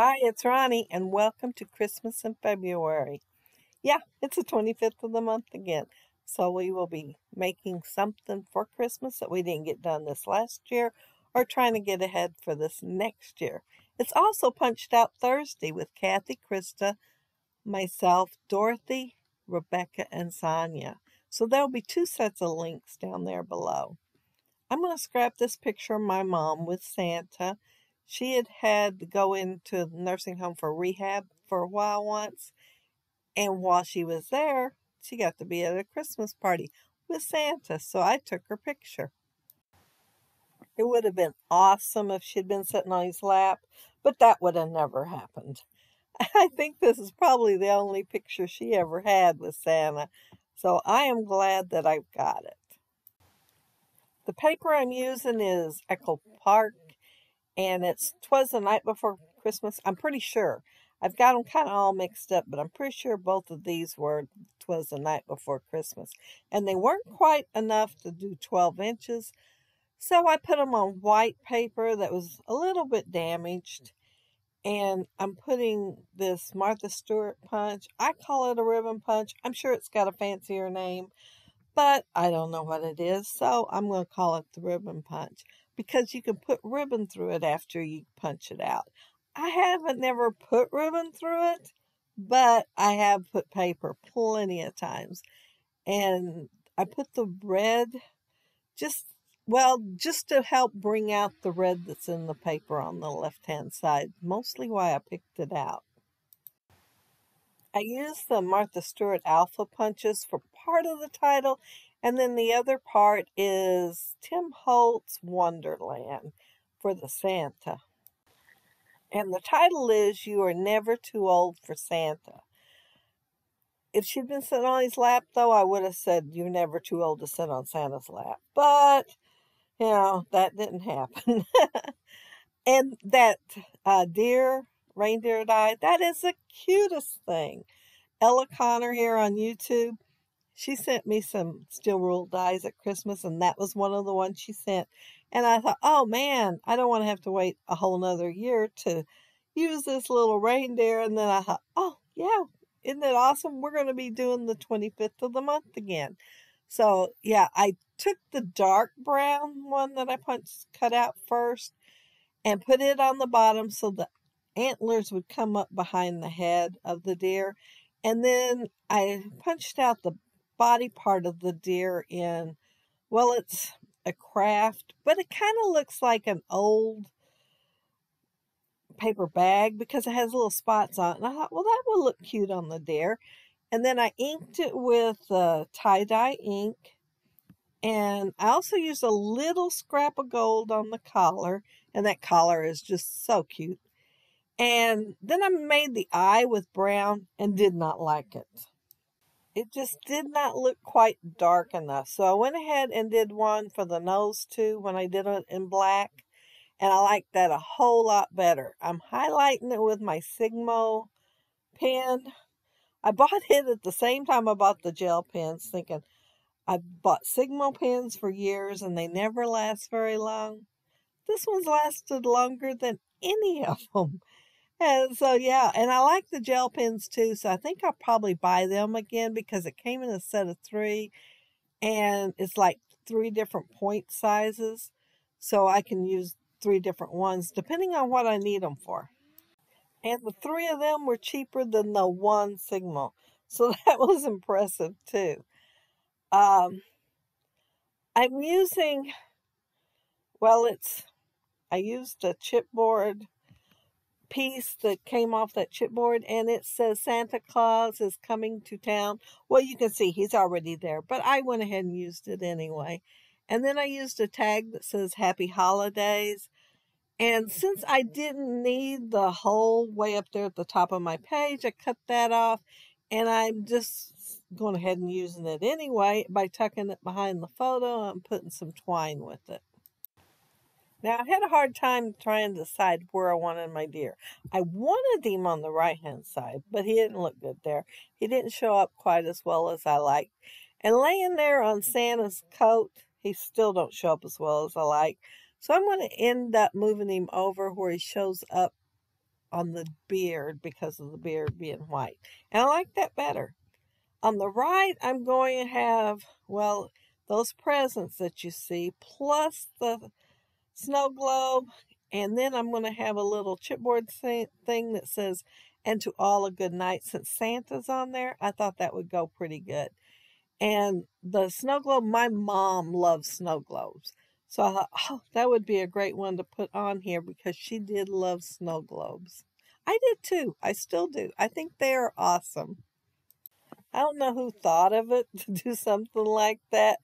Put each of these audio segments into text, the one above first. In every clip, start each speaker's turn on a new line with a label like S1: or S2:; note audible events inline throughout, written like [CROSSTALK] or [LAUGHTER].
S1: Hi, it's Roni, and welcome to Christmas in February. Yeah, it's the 25th of the month again, so we will be making something for Christmas that we didn't get done this last year or trying to get ahead for this next year. It's also Punched Out Thursday with Kathy, Krista, myself, Dorothy, Rebecca, and Sonia. So there'll be two sets of links down there below. I'm going to scrap this picture of my mom with Santa she had had to go into the nursing home for rehab for a while once. And while she was there, she got to be at a Christmas party with Santa. So I took her picture. It would have been awesome if she'd been sitting on his lap, but that would have never happened. [LAUGHS] I think this is probably the only picture she ever had with Santa. So I am glad that I've got it. The paper I'm using is Echo Park and it's twas the night before Christmas. I'm pretty sure. I've got them kind of all mixed up, but I'm pretty sure both of these were twas the night before Christmas. And they weren't quite enough to do 12 inches. So I put them on white paper that was a little bit damaged. And I'm putting this Martha Stewart punch. I call it a ribbon punch. I'm sure it's got a fancier name, but I don't know what it is. So I'm going to call it the ribbon punch because you can put ribbon through it after you punch it out. I haven't never put ribbon through it, but I have put paper plenty of times. And I put the red just, well, just to help bring out the red that's in the paper on the left hand side, mostly why I picked it out. I used the Martha Stewart Alpha punches for part of the title and then the other part is Tim Holtz Wonderland for the Santa. And the title is You Are Never Too Old for Santa. If she'd been sitting on his lap, though, I would have said, You're never too old to sit on Santa's lap. But, you know, that didn't happen. [LAUGHS] and that uh, deer, reindeer died, that is the cutest thing. Ella Connor here on YouTube she sent me some steel rule dies at Christmas, and that was one of the ones she sent. And I thought, oh man, I don't want to have to wait a whole nother year to use this little reindeer. And then I thought, oh yeah, isn't it awesome? We're going to be doing the 25th of the month again. So yeah, I took the dark brown one that I punched cut out first and put it on the bottom so the antlers would come up behind the head of the deer. And then I punched out the body part of the deer in, well, it's a kraft, but it kind of looks like an old paper bag because it has little spots on it. And I thought, well, that will look cute on the deer. And then I inked it with uh, Tea Dye ink. And I also used a little scrap of gold on the collar. And that collar is just so cute. And then I made the eye with brown and did not like it it just did not look quite dark enough. So I went ahead and did one for the nose too when I did it in black. And I like that a whole lot better. I'm highlighting it with my Signo pen. I bought [LAUGHS] it at the same time I bought the gel pens, thinking I bought Signo pens for years and they never last very long. This one's lasted longer than any of them. And so, yeah, and I like the gel pens too. So I think I'll probably buy them again because it came in a set of three and it's like three different point sizes. So I can use three different ones depending on what I need them for. And the three of them were cheaper than the one Signo. So [LAUGHS] that was impressive too. Um, I'm using, well, it's, I used a chipboard piece that came off that chipboard and it says Santa Claus is coming to town. Well, you can see he's already there, but I went ahead and used it anyway. And then I used a tag that says Happy Holidays. And since I didn't need the whole way up there at the top of my page, I cut that off and I'm just going ahead and using it anyway by tucking it behind the photo and putting some twine with it. Now, I had a hard time trying to decide where I wanted my deer. I wanted him on the right-hand side, but he didn't look good there. He didn't show up quite as well as I liked. And laying there on Santa's coat, he still don't show up as well as I like. So I'm going to end up moving him over where he shows up on the beard because of the beard being white. And I like that better. On the right, I'm going to have, well, those presents that you see, plus the snow globe. And then I'm going to have a little chipboard thing that says, and to all a good night. Since Santa's on there, I thought that would go pretty good. And the snow globe, my mom loves snow globes. So I thought, oh, that would be a great one to put on here because she did love snow globes. I did too. I still do. I think they are awesome. I don't know who thought of it [LAUGHS] to do something like that,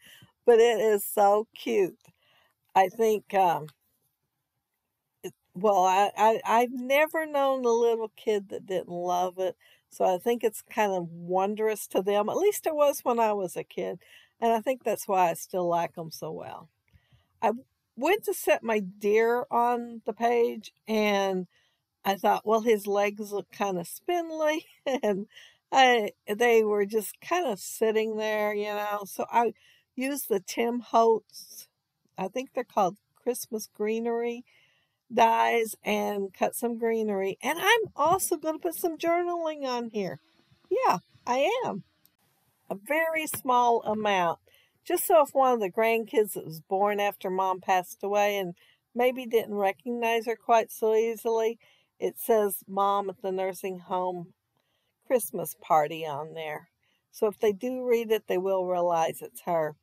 S1: but it is so cute. I think, um, well, I, I, I've never known a little kid that didn't love it. So I think it's kind of wondrous to them. At least it was when I was a kid. And I think that's why I still like them so well. I went to set my deer on the page and I thought, well, his legs look kind of spindly [LAUGHS] and I they were just kind of sitting there, you know. So I used the Tim Holtz, I think they're called Christmas greenery dies and cut some greenery. And I'm also going to put some journaling on here. Yeah, I am. A very small amount. Just so if one of the grandkids that was born after mom passed away and maybe didn't recognize her quite so easily, it says mom at the nursing home Christmas party on there. So if they do read it, they will realize it's her.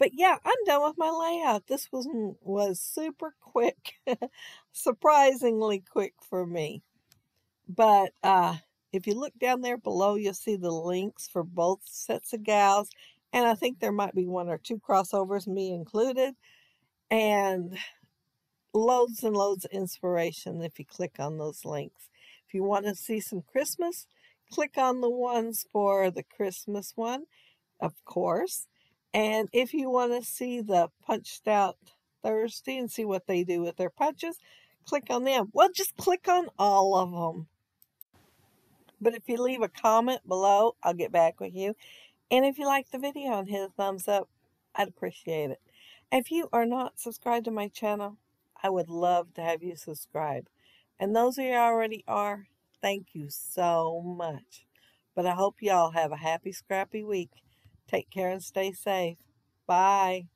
S1: But yeah, I'm done with my layout. This was, was super quick, [LAUGHS] surprisingly quick for me. But uh, if you look down there below, you'll see the links for both sets of gals. And I think there might be one or two crossovers, me included. And loads and loads of inspiration if you click on those links. If you want to see some Christmas, click on the ones for the Christmas one, of course. And if you want to see the punched out Thursday and see what they do with their punches, click on them. Well, just click on all of them. But if you leave a comment below, I'll get back with you. And if you like the video and hit a thumbs up, I'd appreciate it. If you are not subscribed to my channel, I would love to have you subscribe. And those of you already are, thank you so much. But I hope y'all have a happy, scrappy week. Take care and stay safe. Bye.